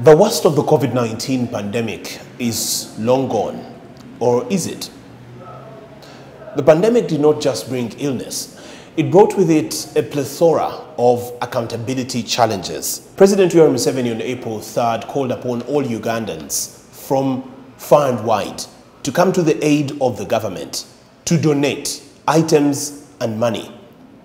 The worst of the COVID 19 pandemic is long gone, or is it? The pandemic did not just bring illness, it brought with it a plethora of accountability challenges. President Yoweri Museveni on April 3rd called upon all Ugandans from far and wide to come to the aid of the government, to donate items and money.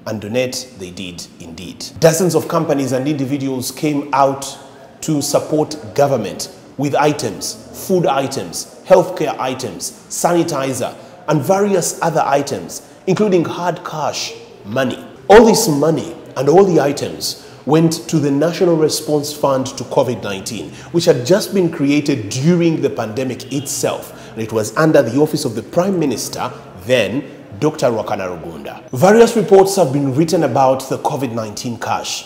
And donate they did indeed. Dozens of companies and individuals came out to support government with items, food items, healthcare items, sanitizer, and various other items, including hard cash money. All this money and all the items went to the National Response Fund to COVID 19, which had just been created during the pandemic itself. And it was under the office of the Prime Minister, then Dr. Ruhakana Rugunda. Various reports have been written about the COVID 19 cash.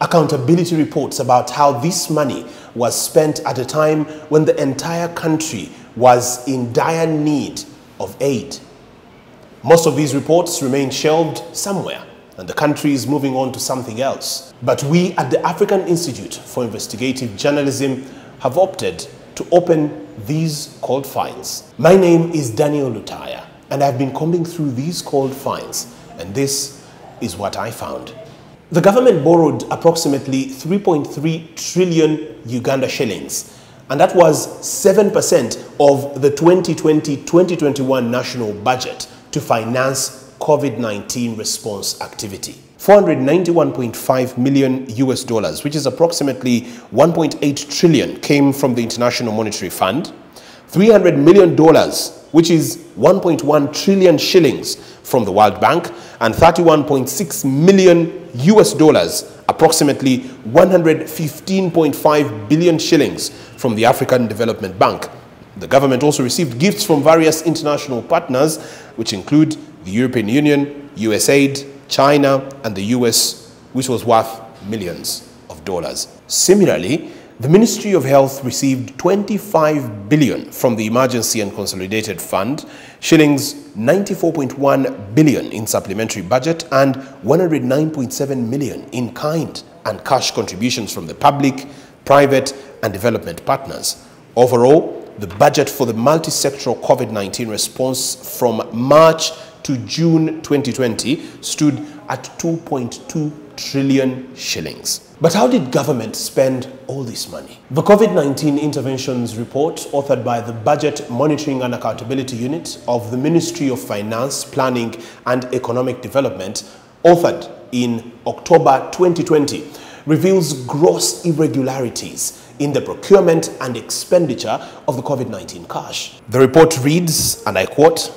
Accountability reports about how this money was spent at a time when the entire country was in dire need of aid. Most of these reports remain shelved somewhere and the country is moving on to something else. But we at the African Institute for Investigative Journalism have opted to open these cold files. My name is Daniel Lutaaya and I've been combing through these cold files and this is what I found. The government borrowed approximately 3.3 trillion Uganda shillings and that was 7% of the 2020-2021 national budget to finance COVID-19 response activity. 491.5 million US dollars, which is approximately 1.8 trillion, came from the International Monetary Fund. 300 million dollars, which is 1.1 trillion shillings from the World Bank, and 31.6 million US dollars, approximately 115.5 billion shillings from the African Development Bank. The government also received gifts from various international partners, which include the European Union, USAID, China, and the US, which was worth millions of dollars. Similarly, the Ministry of Health received 25 billion from the Emergency and Consolidated Fund, shillings 94.1 billion in supplementary budget and 109.7 million in kind and cash contributions from the public, private and development partners. Overall, the budget for the multi-sectoral COVID-19 response from March to June 2020 stood at 2.2 trillion shillings. But how did government spend all this money? The COVID-19 interventions report authored by the Budget Monitoring and Accountability Unit of the Ministry of Finance, Planning and Economic Development, authored in October 2020, reveals gross irregularities in the procurement and expenditure of the COVID-19 cash. The report reads, and I quote,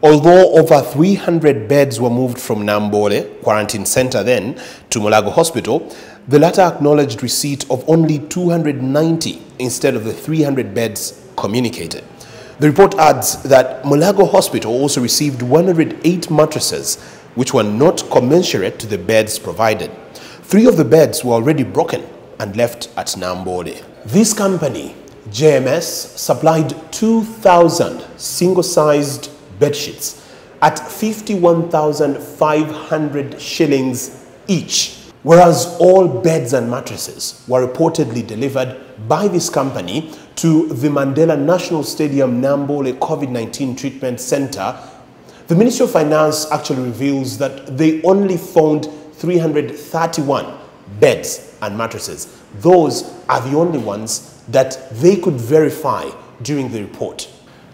Although over 300 beds were moved from Namboole quarantine center then to Mulago Hospital, the latter acknowledged receipt of only 290 instead of the 300 beds communicated. The report adds that Mulago Hospital also received 108 mattresses which were not commensurate to the beds provided. Three of the beds were already broken and left at Namboole. This company, JMS, supplied 2,000 single-sized bedsheets at 51,500 shillings each, whereas all beds and mattresses were reportedly delivered by this company to the Mandela National Stadium Namboole COVID-19 Treatment Center. The Ministry of Finance actually reveals that they only found 331 beds and mattresses. Those are the only ones that they could verify during the report.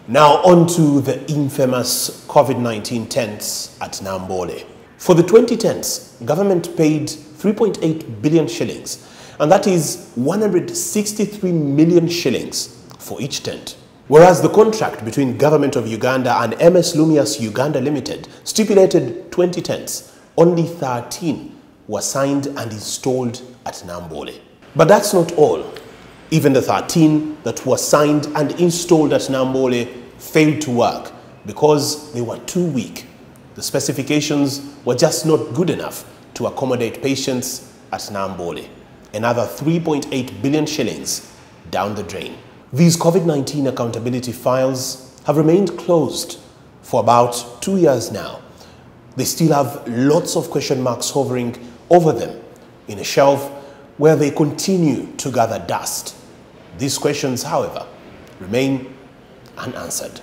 Now on to the infamous COVID-19 tents at Namboole. For the 20 tents, government paid 3.8 billion shillings, and that is 163 million shillings for each tent. Whereas the contract between Government of Uganda and MS Lumias Uganda Limited stipulated 20 tents, only 13 were signed and installed at Namboole. But that's not all. Even the 13 that were signed and installed at Namboole failed to work because they were too weak. The specifications were just not good enough to accommodate patients at Namboole. Another 3.8 billion shillings down the drain. These COVID-19 accountability files have remained closed for about two years now. They still have lots of question marks hovering over them in a shelf where they continue to gather dust These questions, however, remain unanswered.